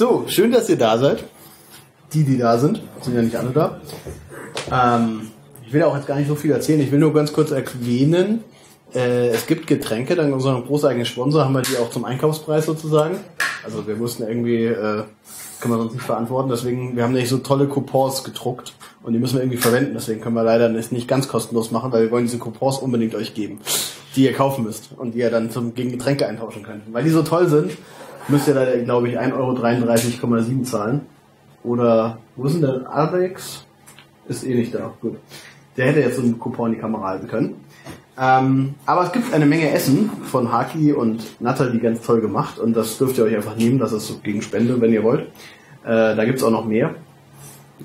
So, schön, dass ihr da seid. Die, die da sind, sind ja nicht alle da. Ähm, ich will auch jetzt gar nicht so viel erzählen. Ich will nur ganz kurz erwähnen, äh, es gibt Getränke, dank unserem großartigen Sponsor haben wir die auch zum Einkaufspreis sozusagen. Also wir mussten irgendwie, äh, können wir sonst nicht verantworten, deswegen, wir haben nämlich so tolle Coupons gedruckt und die müssen wir irgendwie verwenden, deswegen können wir leider nicht, nicht ganz kostenlos machen, weil wir wollen diese Coupons unbedingt euch geben, die ihr kaufen müsst und die ihr dann zum, gegen Getränke eintauschen könnt. Weil die so toll sind, müsst ihr leider, glaube ich, 1,33,7 Euro zahlen. Oder, wo ist denn der Alex? Ist eh nicht da. Gut. Der hätte jetzt so einen Coupon in die Kamera halten können. Ähm, aber es gibt eine Menge Essen von Haki und Natalie ganz toll gemacht und das dürft ihr euch einfach nehmen, das ist so gegen Spende, wenn ihr wollt. Äh, da gibt's auch noch mehr.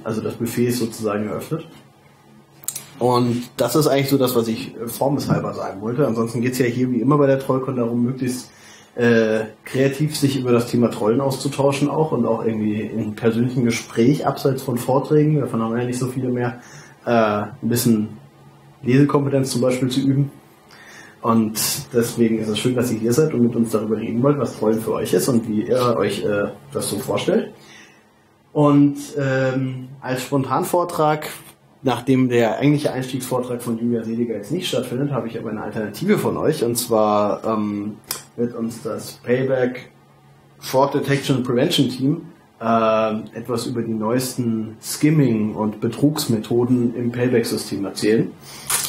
Also das Buffet ist sozusagen eröffnet. Und das ist eigentlich so das, was ich formeshalber sagen wollte. Ansonsten geht's ja hier wie immer bei der Trollcon darum, möglichst äh, kreativ sich über das Thema Trollen auszutauschen auch und auch irgendwie in persönlichen Gespräch abseits von Vorträgen, davon haben wir ja nicht so viele mehr, äh, ein bisschen Lesekompetenz zum Beispiel zu üben. Und deswegen ist es schön, dass ihr hier seid und mit uns darüber reden wollt, was Trollen für euch ist und wie ihr euch äh, das so vorstellt. Und ähm, als Spontanvortrag, nachdem der eigentliche Einstiegsvortrag von Julia Seliger jetzt nicht stattfindet, habe ich aber eine Alternative von euch. Und zwar ähm, wird uns das Payback Fraud Detection Prevention Team äh, etwas über die neuesten Skimming- und Betrugsmethoden im Payback-System erzählen.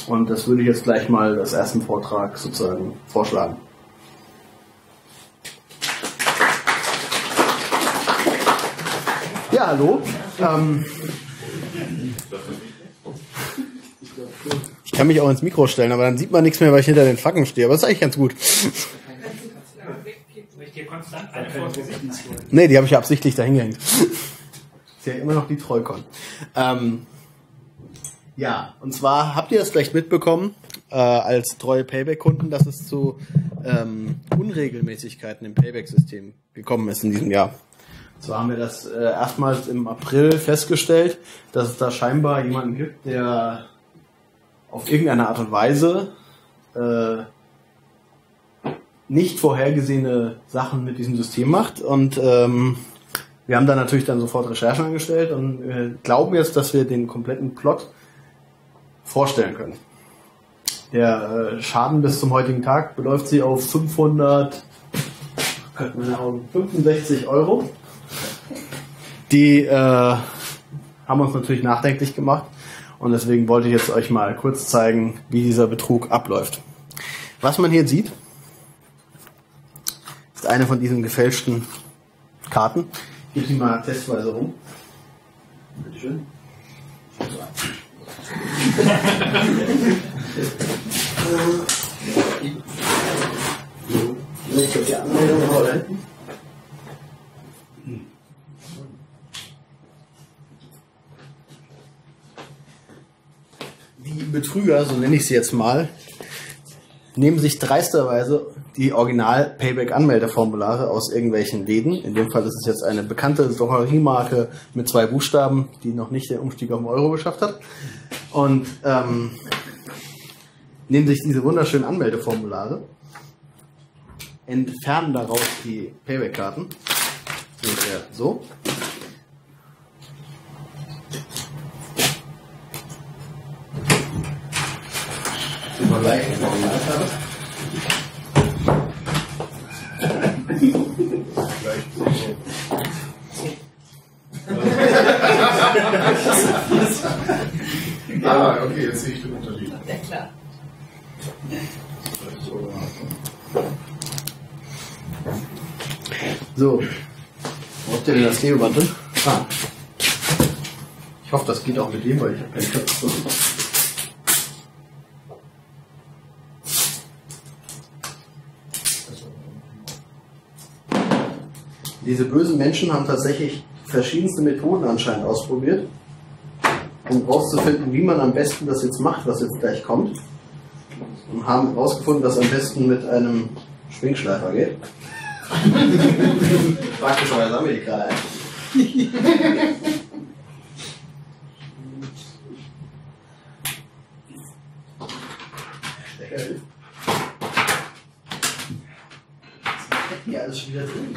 Und das würde ich jetzt gleich mal als ersten Vortrag sozusagen vorschlagen. Ja, hallo. Ähm, ich kann mich auch ins Mikro stellen, aber dann sieht man nichts mehr, weil ich hinter den Facken stehe. Aber das ist eigentlich ganz gut. Nee, die habe ich ja absichtlich dahingehängt. ist ja immer noch die Trollcon. Ähm, ja, und zwar habt ihr das vielleicht mitbekommen, äh, als treue Payback-Kunden, dass es zu ähm, Unregelmäßigkeiten im Payback-System gekommen ist in diesem Jahr. So haben wir das äh, erstmals im April festgestellt, dass es da scheinbar jemanden gibt, der auf irgendeine Art und Weise äh, nicht vorhergesehene Sachen mit diesem System macht. Und ähm, wir haben da natürlich dann sofort Recherchen angestellt und äh, glauben jetzt, dass wir den kompletten Plot vorstellen können. Der äh, Schaden bis zum heutigen Tag beläuft sich auf 500, 65 Euro. Die äh, haben uns natürlich nachdenklich gemacht und deswegen wollte ich jetzt euch mal kurz zeigen, wie dieser Betrug abläuft. Was man hier sieht, ist eine von diesen gefälschten Karten. Ich gebe sie mal testweise rum. Bitte schön. Ich Anmeldung. Die Betrüger, so nenne ich sie jetzt mal, nehmen sich dreisterweise die Original-Payback-Anmeldeformulare aus irgendwelchen Läden. In dem Fall ist es jetzt eine bekannte Drogeriemarke mit zwei Buchstaben, die noch nicht den Umstieg auf den Euro geschafft hat. Und ähm, nehmen sich diese wunderschönen Anmeldeformulare, entfernen daraus die Payback-Karten. So. Mit der Originalkarte. Ah, okay, jetzt sehe ich den Unterschied. Ja, klar. So. Wo habt ihr denn das Klebeband drin? Ah. Ich hoffe, das geht auch mit dem, weil ich habe keine Köpfe. Diese bösen Menschen haben tatsächlich verschiedenste Methoden anscheinend ausprobiert, um herauszufinden, wie man am besten das jetzt macht, was jetzt gleich kommt. Und haben herausgefunden, dass am besten mit einem Schwingschleifer geht. Die gerade. Stecker hilft. Ja, alles schon wieder drin.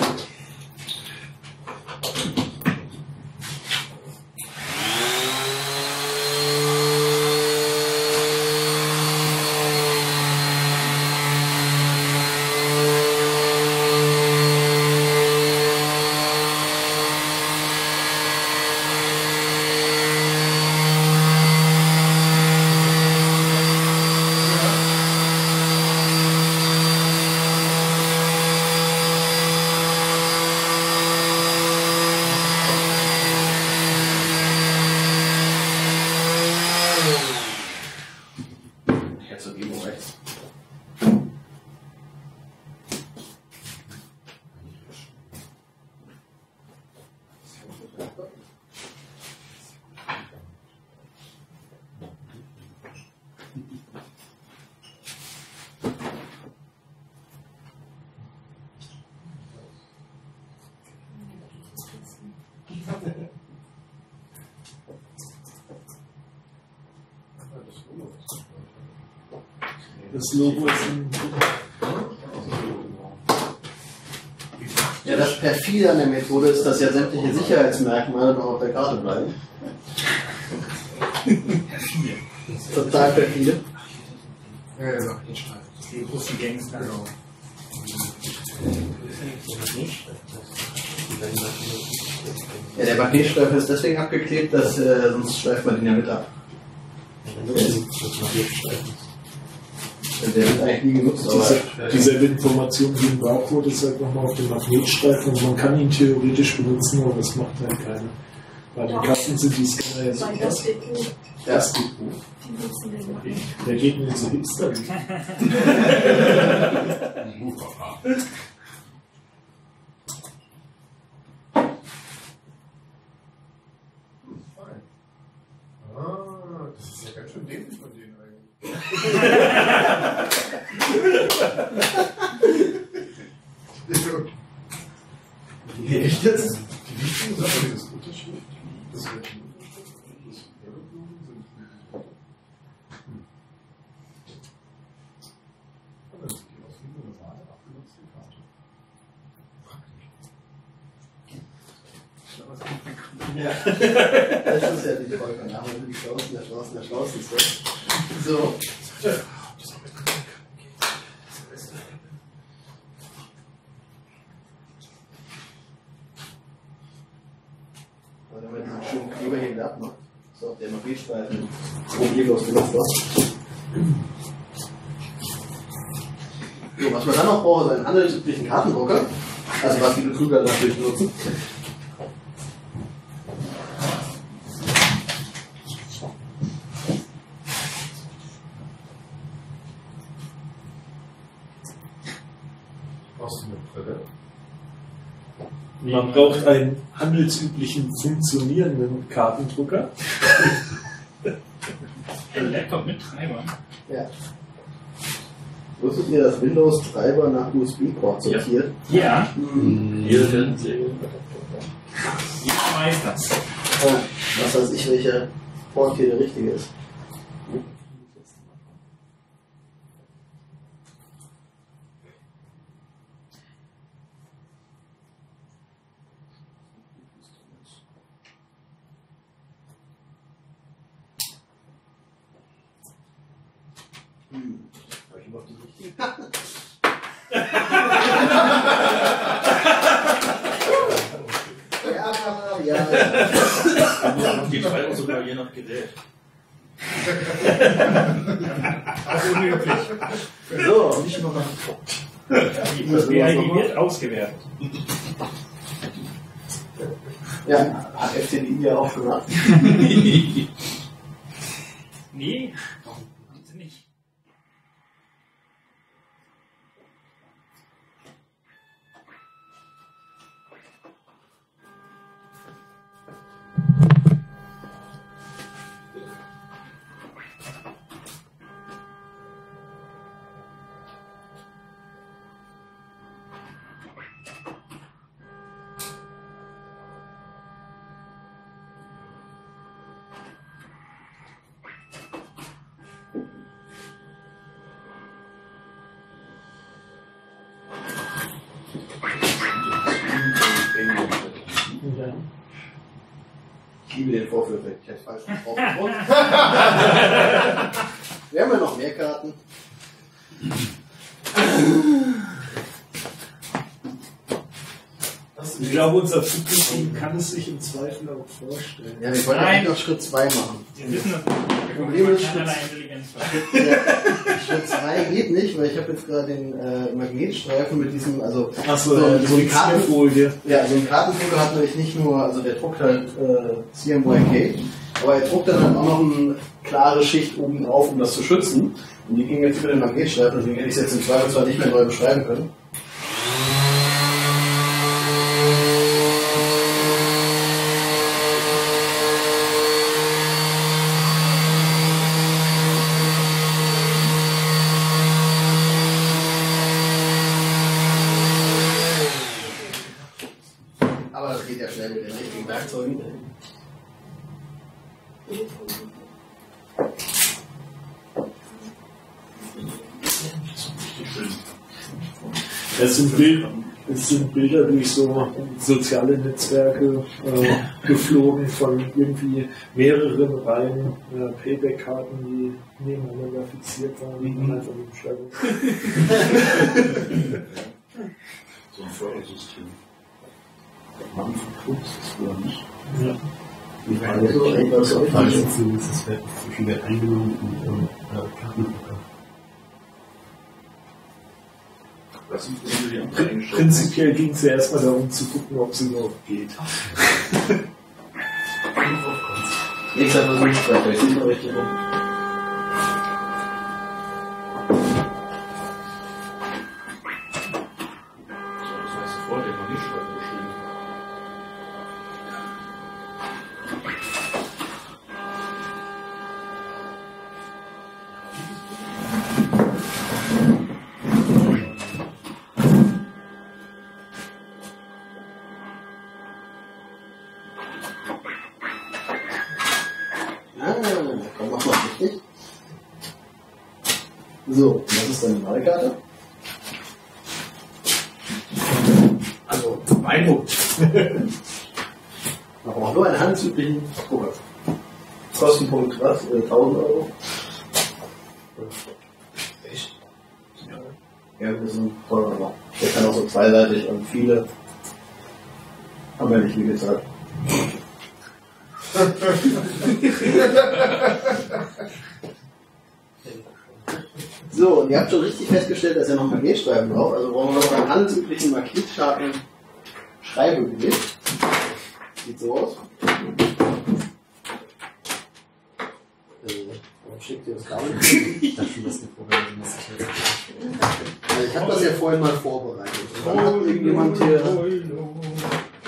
Das Logo ist ein Ja, das perfide an der Methode ist, dass ja sämtliche Sicherheitsmerkmale noch auf der Karte bleiben. Total perfide. Ja, ja, schon. Die großen Gangster. Genau. Ja, der Magnetstreifen ist deswegen abgeklebt, dass äh, sonst schleift man den ja mit ab. Der wird eigentlich nie genutzt, diese, dieselbe Information wie im Barcode ist halt nochmal auf dem Magnetstreifen und man kann ihn theoretisch benutzen, aber das macht halt keiner. Bei den Karten sind die Scanner ja so das krass. Depot. Der geht mir so hipster. Ah, das ist ja ganz schön dämlich von denen eigentlich. Echt jetzt? Die wichtigen Sachen, das Unterschrift, das wird die Unterschrift und das Werbeblumen sind hm. Und dann sieht die aus wie eine normale abgenutzte Karte. Ja. Das ist ja die Folge. Aber die Schlausten, der Schlausten, der Schlausten. So. Weil wenn man diesen schönen Kleber hier wieder abmacht, ist auch der Magnetstreifen problemlos benutzt wird. So, was man dann noch braucht, ist einen handelsüblichen Kartendrucker. Also was die Betrüger natürlich nutzen. Brauchst du eine Brille? Man braucht einen handelsüblichen funktionierenden Kartendrucker. Ein Laptop mit Treiber. Ja. Wusstet ihr, dass Windows-Treiber nach USB-Port sortiert? Ja, Hier sind sie. ich weiß das. Oh, was weiß ich, welcher Port hier der richtige ist. Hm. Hab ich überhaupt die richtigen? Ja, ja, ja. Wir Treiber sogar je nach Gerät. Also unüblich. So, nicht nur Die USB-ID wird ausgewertet. Ja, hat FCDI ja auch gemacht. Nee, Ja. Ich liebe den Vorführeffekt. Ich hätte falsch gedrückt. Wir haben ja noch mehr Karten. Ich glaube, unser Publikum kann es sich im Zweifel auch vorstellen. Ja, wir wollen Nein. eigentlich noch Schritt 2 machen. Wir wissen das. Problem ist, Schritt- Intelligenz. Schritt 2 geht nicht, weil ich habe jetzt gerade den äh, Magnetstreifen mit diesem, also Achso, so, so ein Karten, Folie. ja, so ein Kartenfoto hat nämlich nicht nur, also der druckt halt äh, CMYK, aber er druckt dann halt auch noch eine klare Schicht oben drauf, um das zu schützen. Und die ging jetzt über den Magnetstreifen, deswegen hätte ich es jetzt im Zweifel zwar nicht mehr neu beschreiben können. Aber das geht ja schnell mit den richtigen Werkzeugen. Es sind, Bild, es sind Bilder durch so soziale Netzwerke äh, geflogen von irgendwie mehreren Reihen äh, Payback-Karten, die nebeneinander fixiert waren. Mhm. Einfach die Beschreibung. So ein Fördersystem. Haben wir geguckt, das oder nicht? Ja. Ist, falsch ist. das Wert zwischen Wert eingenommen und Prinzipiell ging es ja erstmal darum zu gucken, ob es überhaupt geht. Nächster Versuch, bleibt euch nicht richtig rum. So, das heißt vor dem Magnetstreifen geschrieben. Ah, komm, mach mal richtig. So, was ist deine neue Karte? Also, beeindruckt. Noch auch nur einen handelsüblichen Drucker. Kostenpunkt was? Äh, 1000 Euro? Echt? Ja, das ist ein teurer noch. Der kann auch so zweiseitig und viele haben wir nicht viel gezahlt. So, und ihr habt schon richtig festgestellt, dass ja noch Magnetstreifen drauf. Also wollen wir noch einen handelsüblichen markierscharfen Schreibegerät. Sieht so aus. Äh, warum schickt ihr das Kabel? Ich dachte schon, dass eine Also ich habe das ja vorhin mal vorbereitet. Und dann hat irgendjemand hier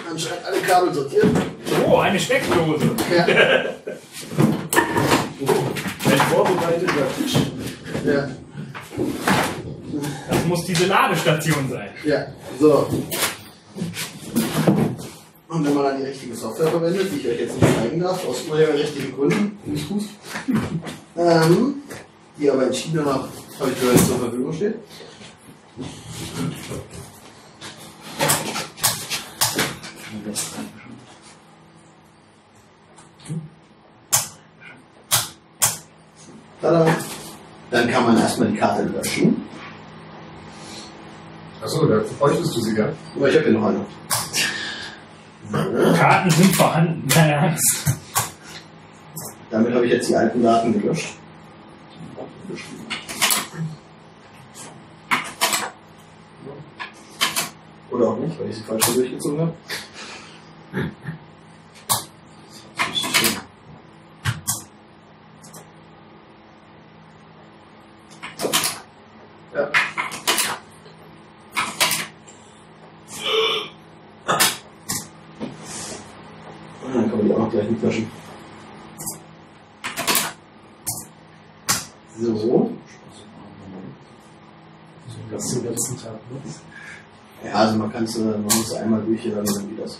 anscheinend alle Kabel sortiert. Oh, eine Steckdose. Ja, Ein vorbereiteter Tisch. ja, Das muss diese Ladestation sein. ja. So. Und wenn man dann die richtige Software verwendet, die ich euch jetzt nicht zeigen darf, aus urheberrechtlichen Gründen, nicht gut, ähm, die aber in China noch, ich gehört, zur Verfügung steht. Tada. Dann kann man erstmal die Karte löschen. Achso, da bräuchtest du sie ja. Aber ich habe hier noch eine. Karten sind vorhanden, keine Angst. Damit habe ich jetzt die alten Daten gelöscht. Oder auch nicht, weil ich sie falsch durchgezogen habe. Ja. Und dann kann man die auch noch gleich mitlöschen. So. Das den letzten Tag nutzt. Ja, also man kann es, äh, man dann dann geht das.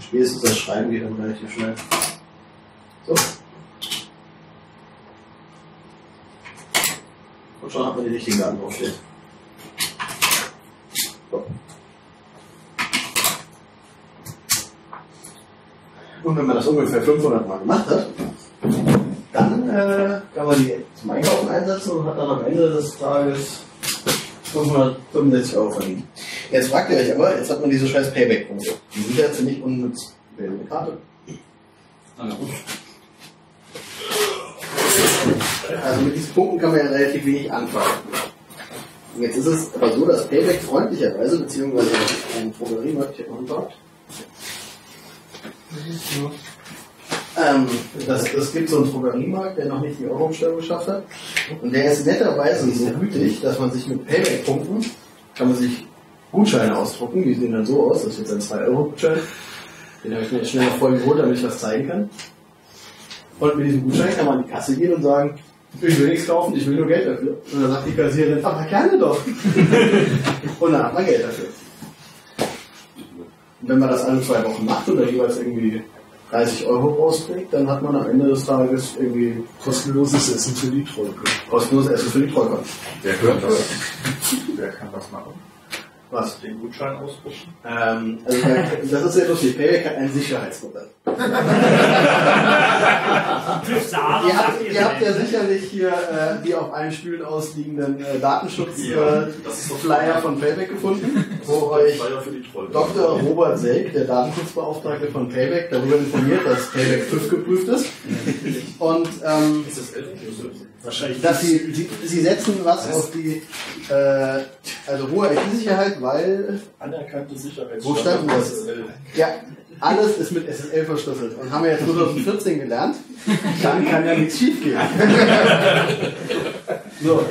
Spätestens das Schreiben geht dann relativ schnell. So. Und schon hat man die richtigen Daten draufstehen. Und wenn man das ungefähr 500 Mal gemacht hat, dann äh, kann man die zum Einkaufen einsetzen und hat dann am Ende des Tages 565 Euro verdient. Jetzt fragt ihr euch aber, jetzt hat man diese scheiß Payback-Punkte. Die sind ja jetzt nicht unnütz. Wähle eine Karte. Also mit diesen Punkten kann man ja relativ wenig anfangen. Und jetzt ist es aber so, dass Payback freundlicherweise, beziehungsweise ein Drogeriemarkt, einen Tag, ähm, das, es gibt so einen Drogeriemarkt, der noch nicht die Euro-Umstellung geschafft hat. Und der ist netterweise so gütig, dass man sich mit Payback-Punkten kann man sich Gutscheine ausdrucken. Die sehen dann so aus. Das ist jetzt ein 2-Euro-Gutschein. Den habe ich mir jetzt schnell noch voll geholt, damit ich was zeigen kann. Und mit diesem Gutschein kann man in die Kasse gehen und sagen, ich will nichts kaufen, ich will nur Geld dafür. Und dann sagt die Kassiererin, aber gerne doch. und dann hat man Geld dafür. Und wenn man das alle zwei Wochen macht oder jeweils irgendwie 30 Euro rauskriegt, dann hat man am Ende des Tages irgendwie Kostenloses Essen für die Trollke. kostenloses Essen für die Trollkon. Wer? Wer kann das machen? Was? Den Gutschein ausdrucken? Ähm, also das ist sehr lustig. Payback hat ein Sicherheitsmodell. Ihr habt, ihr habt ja sicherlich hier äh, die auf allen Stühlen ausliegenden äh, Ja, Datenschutz-Flyer Flyer von Payback gefunden, wo euch. Dr. Robert Selk, der Datenschutzbeauftragte von Payback, darüber informiert, dass Payback TÜV geprüft ist. Und ähm, Ist das elf? Wahrscheinlich dass sie, sie, sie setzen was auf die äh, also hohe IT-Sicherheit, weil anerkannte Sicherheits. Wo stand denn das? ja alles ist mit SSL verschlüsselt und haben wir ja 2014 gelernt, dann kann ja nichts schief gehen. so.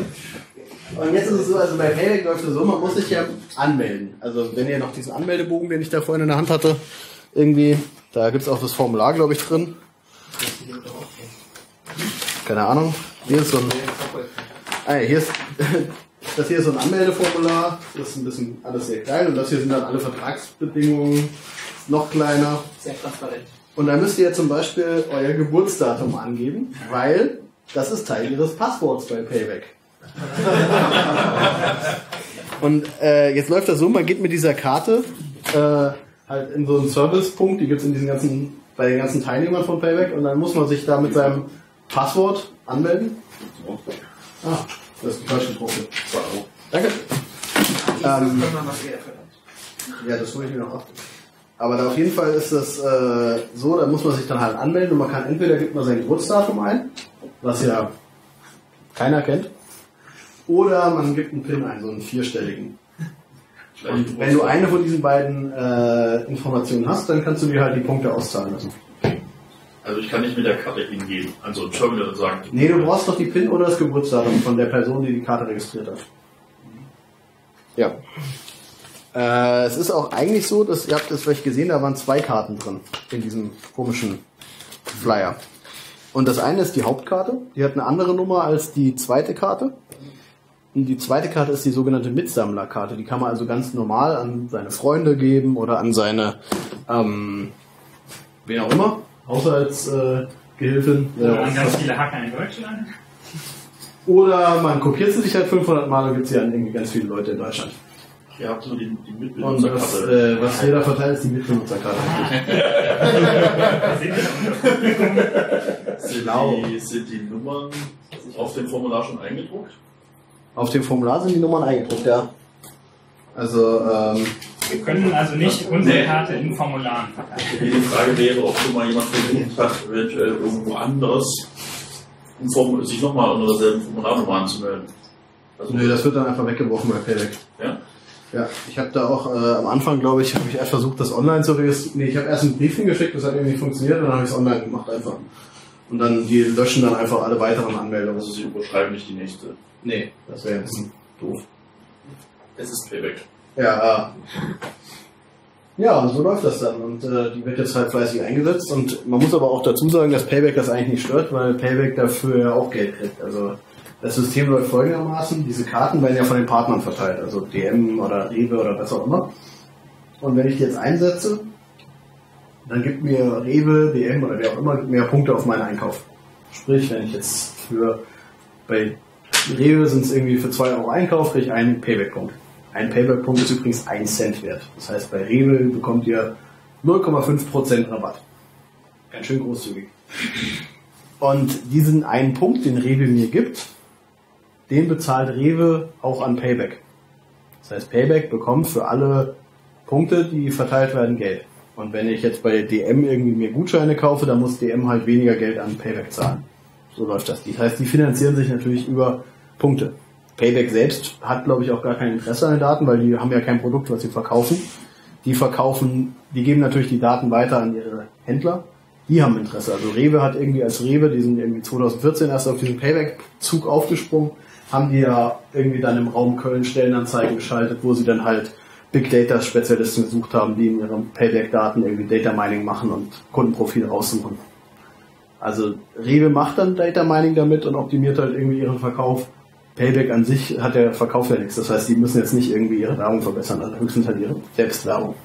Und jetzt ist es so, also bei Payback läuft es so, man muss sich ja anmelden. Also wenn ihr noch diesen Anmeldebogen, den ich da vorhin in der Hand hatte, irgendwie, da gibt es auch das Formular, glaube ich, drin. Keine Ahnung. Hier ist so ein. Ah, hier ist. Das hier ist so ein Anmeldeformular. Das ist ein bisschen alles sehr klein und das hier sind dann alle Vertragsbedingungen noch kleiner. Sehr transparent. Und da müsst ihr zum Beispiel euer Geburtsdatum angeben, weil das ist Teil ihres Passworts bei Payback. Und äh, jetzt läuft das so, man geht mit dieser Karte äh, halt in so einen Servicepunkt, die gibt's in diesen ganzen, bei den ganzen Teilnehmern von Payback und dann muss man sich da mit seinem Passwort anmelden. Ah, das ist die falsche Drucke. Danke. Ähm, Wenn man was eher verlangt. ja, das hole ich mir noch ab. Aber da auf jeden Fall ist das äh, so, da muss man sich dann halt anmelden und man kann entweder gibt man sein Geburtsdatum ein, was ja keiner kennt, oder man gibt einen PIN ein, so einen vierstelligen. Und wenn du eine von diesen beiden äh, Informationen hast, dann kannst du dir halt die Punkte auszahlen lassen. Also ich kann nicht mit der Karte hingehen, also ein Terminal und sagen. Nee, du brauchst doch die PIN oder das Geburtsdatum von der Person, die die Karte registriert hat. Ja. Äh, es ist auch eigentlich so, dass ihr habt es vielleicht gesehen, da waren zwei Karten drin in diesem komischen Flyer. Und das eine ist die Hauptkarte, die hat eine andere Nummer als die zweite Karte. Und die zweite Karte ist die sogenannte Mitsammlerkarte. Die kann man also ganz normal an seine Freunde geben oder an seine, ähm, wen auch immer, Haushaltsgehilfin. Äh, auch waren ganz viele Hacker in Deutschland. Oder man kopiert sie sich halt 500 Mal und gibt sie an irgendwie ganz viele Leute in Deutschland. Ihr habt so die, die Und Mitbenutzerkarte. das, äh, was jeder verteilt, ist die Mitbenutzerkarte. Sind, Genau. die, sind die Nummern auf dem Formular schon eingedruckt? Auf dem Formular sind die Nummern eingedruckt, ja. Also, ähm, Wir können also nicht unsere Karte in Formularen verteilen. Die Frage wäre, ob schon mal jemand versucht hat, eventuell irgendwo anders sich nochmal unter derselben Formularnummer anzumelden. Also, nö, das wird dann einfach weggeworfen bei Payback. ja? Ja, ich habe da auch äh, am Anfang, glaube ich, habe ich erst versucht, das online zu registrieren. Nee, ich habe erst einen Brief hingeschickt, das hat irgendwie nicht funktioniert, und dann habe ich es online gemacht einfach. Und dann, die löschen dann einfach alle weiteren Anmeldungen. Also sie überschreiben nicht die nächste. Nee, das wäre ein bisschen doof. Es ist Payback. Ja, äh, ja, so läuft das dann. Und äh, die wird jetzt halt fleißig eingesetzt. Und man muss aber auch dazu sagen, dass Payback das eigentlich nicht stört, weil Payback dafür ja auch Geld kriegt. Also das System läuft folgendermaßen, diese Karten werden ja von den Partnern verteilt, also DM oder Rewe oder was auch immer. Und wenn ich die jetzt einsetze, dann gibt mir Rewe, DM oder wer auch immer mehr Punkte auf meinen Einkauf. Sprich, wenn ich jetzt für bei Rewe sind es irgendwie für 2 Euro Einkauf, kriege ich einen Payback-Punkt. Ein Payback-Punkt ist übrigens 1 Cent wert. Das heißt, bei Rewe bekommt ihr 0,5% Rabatt. Ganz schön großzügig. Und diesen einen Punkt, den Rewe mir gibt, den bezahlt Rewe auch an Payback. Das heißt, Payback bekommt für alle Punkte, die verteilt werden, Geld. Und wenn ich jetzt bei DM irgendwie mir Gutscheine kaufe, dann muss DM halt weniger Geld an Payback zahlen. So läuft das. Das heißt, die finanzieren sich natürlich über Punkte. Payback selbst hat, glaube ich, auch gar kein Interesse an den Daten, weil die haben ja kein Produkt, was sie verkaufen. Die verkaufen, die geben natürlich die Daten weiter an ihre Händler. Die haben Interesse. Also Rewe hat irgendwie als Rewe, die sind irgendwie 2014 erst auf diesen Payback-Zug aufgesprungen, haben die ja irgendwie dann im Raum Köln Stellenanzeigen geschaltet, wo sie dann halt Big Data Spezialisten gesucht haben, die in ihren Payback-Daten irgendwie Data Mining machen und Kundenprofile raussuchen. Also Rewe macht dann Data Mining damit und optimiert halt irgendwie ihren Verkauf. Payback an sich hat der Verkauf ja nichts. Das heißt, die müssen jetzt nicht irgendwie ihre Werbung verbessern, sondern höchstens halt ihre Selbstwerbung.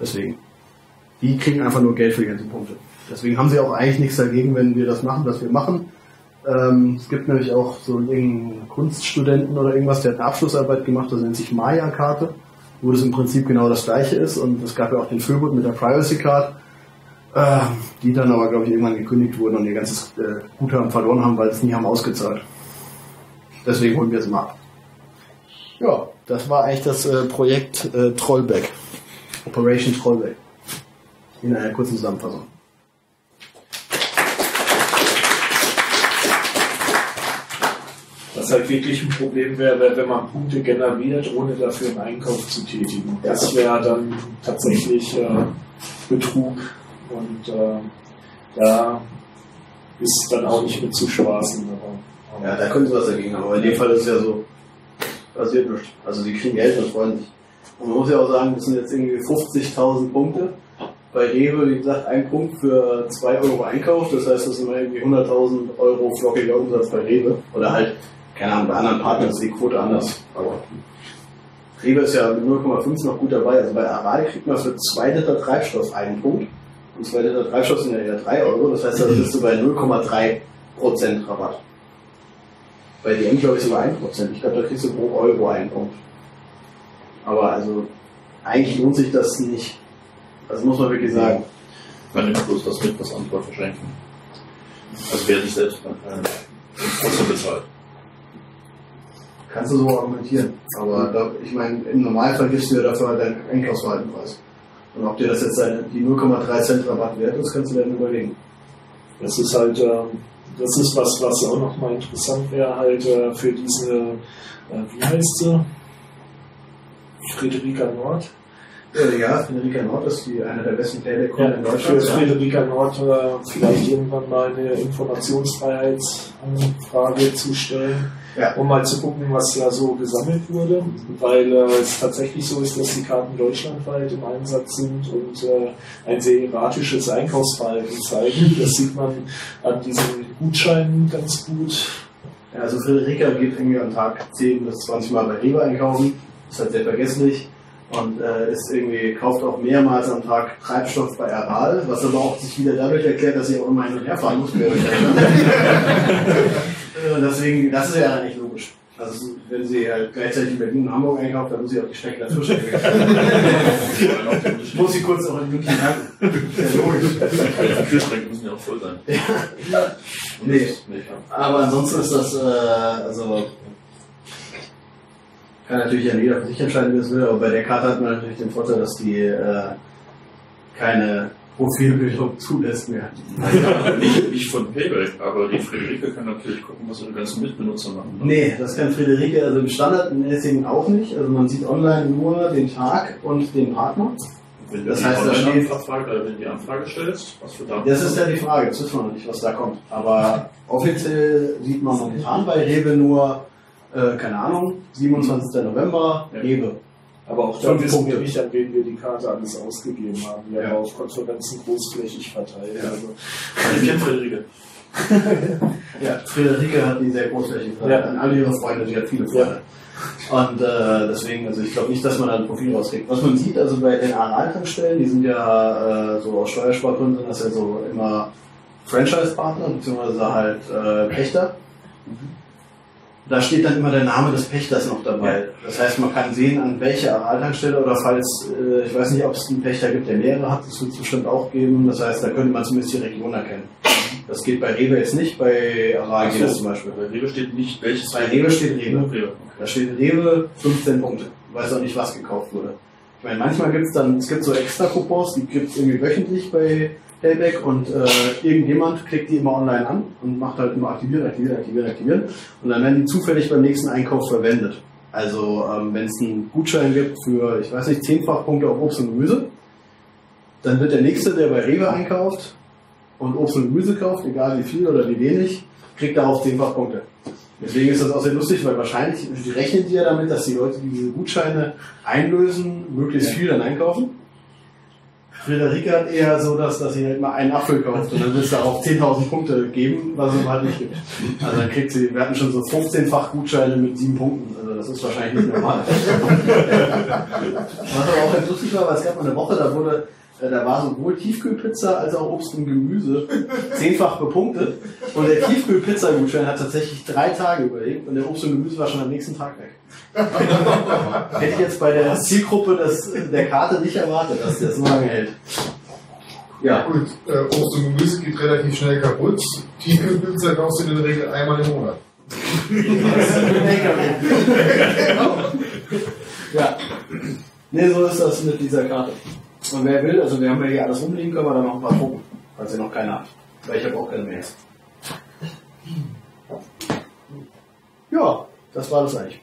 Deswegen. Die kriegen einfach nur Geld für die ganzen Punkte. Deswegen haben sie auch eigentlich nichts dagegen, wenn wir das machen, was wir machen. Ähm, es gibt nämlich auch so einen Kunststudenten oder irgendwas, der hat eine Abschlussarbeit gemacht, das nennt sich Maya-Karte, wo das im Prinzip genau das gleiche ist. Und es gab ja auch den Föbot mit der Privacy Card, äh, die dann aber, glaube ich, irgendwann gekündigt wurden und ihr ganzes äh, Guthaben verloren haben, weil es nie haben ausgezahlt. Deswegen holen wir es mal ab. Ja, das war eigentlich das äh, Projekt äh, Trollback. Operation Trollback. In einer kurzen Zusammenfassung. Was halt wirklich ein Problem wäre, wäre, wenn man Punkte generiert, ohne dafür einen Einkauf zu tätigen. Das wäre dann tatsächlich äh, Betrug und äh, da ist dann auch nicht mit zu spaßen. Ja, da können sie was dagegen haben, aber in dem Fall ist es ja so, passiert nichts. Also sie kriegen Geld und freuen sich. Und man muss ja auch sagen, das sind jetzt irgendwie 50.000 Punkte. Bei Rewe, wie gesagt, ein Punkt für 2 Euro Einkauf, das heißt, das sind mal irgendwie 100.000 Euro flockiger Umsatz bei Rewe. Oder halt, keine Ahnung, bei anderen Partnern ist die Quote anders. Aber Rewe ist ja mit 0,5 noch gut dabei. Also bei Aral kriegt man für 2 Liter Treibstoff einen Punkt. Und 2 Liter Treibstoff sind ja eher 3 Euro, das heißt, da bist du bei 0,3% Rabatt. Bei DM glaube ich sogar 1%. Ich glaube, da kriegst du pro Euro einen Punkt. Aber also, eigentlich lohnt sich das nicht. Das muss man wirklich sagen. Man nimmt bloß das mit, was andere verschenken. Also wer sich selbst äh, trotzdem bezahlt. Kannst du so argumentieren. Aber da, ich meine, im Normalfall gibst du ja dafür halt deinen Einkaufsverhaltenpreis. Und ob dir das jetzt deine, die 0,3 Cent Rabatt wert ist, kannst du dir dann überlegen. Das ist halt, ähm, das ist was, was auch nochmal interessant wäre, halt äh, für diese, äh, wie heißt sie? Friederika Nord. Ja, Federica Nord ist die, eine der besten Ja, Payback-Kunden in für Deutschland. Ja. Friederika Nord äh, vielleicht irgendwann mal eine Informationsfreiheitsanfrage zu stellen, Ja. um mal zu gucken, was da so gesammelt wurde, weil äh, es tatsächlich so ist, dass die Karten deutschlandweit im Einsatz sind und äh, ein sehr erratisches Einkaufsverhalten zeigen. Das sieht man an diesen Gutscheinen ganz gut. Ja, also Friederika geht irgendwie am Tag 10 bis 20 Mal bei Rewe einkaufen. Ist halt sehr vergesslich. Und äh, ist irgendwie, kauft auch mehrmals am Tag Treibstoff bei Aral, was aber auch sich wieder dadurch erklärt, dass sie auch immer hin und her fahren muss. Äh, Deswegen, das ist ja nicht logisch. Also wenn sie halt gleichzeitig in Berlin und Hamburg einkauft, dann muss sie auch die Strecke dazwischen. muss sie kurz auch in München tanken. Sehr logisch. Die Kühlschränke müssen ja auch voll sein. Und Nee. ja. Aber ansonsten ist das, äh, also, kann natürlich ja jeder für sich entscheiden, wie es will, aber bei der Karte hat man natürlich den Vorteil, dass die äh, keine Profilbildung zulässt mehr. Ja, nicht, nicht von Payback, aber die Friederike kann natürlich gucken, was ihre ganzen Mitbenutzer machen. ne? Nee, das kann Friederike, also im Standard in Essingen auch nicht. Also man sieht online nur den Tag und den Partner. Wenn du Das die heißt, da steht- wenn du die Anfrage stellst, was für Daten Das ist ja die Frage, das wissen wir noch nicht, was da kommt. Aber offiziell sieht man momentan bei Rewe nur, äh, keine Ahnung, 27. November, Ja. Rewe. Aber auch da wissen wir nicht, an wen wir die Karte alles ausgegeben haben. Wir Ja. haben auf Konferenzen großflächig verteilt. Ja. Also, Ich kenne Friederike. Ja, Friederike hat die sehr großflächig Ja. An alle ihre Freunde, die hat viele Freunde. Und äh, deswegen, also ich glaube nicht, dass man da ein Profil rauskriegt. Was man sieht, also bei den Analtankstellen, die sind ja äh, so aus Steuerspargründen, sind das ja so immer Franchise-Partner, beziehungsweise halt äh, Pächter. Da steht dann immer der Name des Pächters noch dabei. Das heißt, man kann sehen, an welcher Aral-Tankstelle oder falls, äh, ich weiß nicht, ob es einen Pächter gibt, der mehrere hat, das wird es bestimmt auch geben. Das heißt, da könnte man zumindest die Region erkennen. Das geht bei Rewe jetzt nicht, bei Aral geht das zum Beispiel. Bei Rewe steht nicht, welches Bei Rewe steht Rewe. Rewe. Da steht Rewe 15 Punkte. Weiß auch nicht, was gekauft wurde. Meine, manchmal gibt es dann, es gibt so extra Coupons, die gibt es irgendwie wöchentlich bei Payback und äh, irgendjemand klickt die immer online an und macht halt immer aktivieren, aktivieren, aktivieren, aktivieren und dann werden die zufällig beim nächsten Einkauf verwendet. Also ähm, wenn es einen Gutschein gibt für, ich weiß nicht, 10-fach Punkte auf Obst und Gemüse, dann wird der Nächste, der bei Rewe einkauft und Obst und Gemüse kauft, egal wie viel oder wie wenig, kriegt darauf 10-fach Punkte. Deswegen ist das auch sehr lustig, weil wahrscheinlich rechnen die ja damit, dass die Leute, die diese Gutscheine einlösen, möglichst viel dann einkaufen. Friederike hat eher so, dass, dass sie halt mal einen Apfel kauft und dann wird es darauf 10.000 Punkte geben, was es halt nicht gibt. Also dann kriegt sie, wir hatten schon so 15-fach Gutscheine mit 7 Punkten, also das ist wahrscheinlich nicht normal. Was aber auch ganz lustig war, weil es gab mal eine Woche, da wurde, da war sowohl Tiefkühlpizza als auch Obst und Gemüse zehnfach bepunktet und der Tiefkühlpizza-Gutschein hat tatsächlich drei Tage überlebt und der Obst und Gemüse war schon am nächsten Tag weg. Hätte ich jetzt bei der Zielgruppe des, der Karte nicht erwartet, dass der so lange hält. Ja, Gut, äh, Obst und Gemüse geht relativ schnell kaputt. Tiefkühlpizza kaufst du in der Regel einmal im Monat. ja. Nee, so ist das mit dieser Karte. Und wer will, also wir haben ja hier alles rumliegen, können wir dann noch ein paar gucken, falls ihr noch keine habt. Weil ich habe auch keine mehr. Ja, das war das eigentlich.